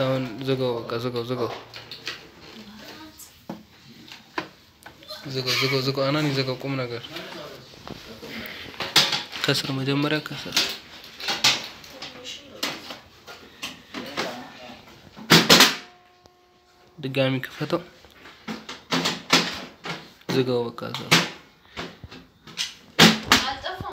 አሁን ዝጋው፣ በቃ ዝጋው፣ ዝጋው፣ ዝጋው፣ ዝጋው፣ ዝጋው። አናን ይዘጋው። ቁም ነገር ከስር መጀመሪያ ከስር ድጋሚ ክፈተው፣ ዝጋው፣ በቃ ዝጋው።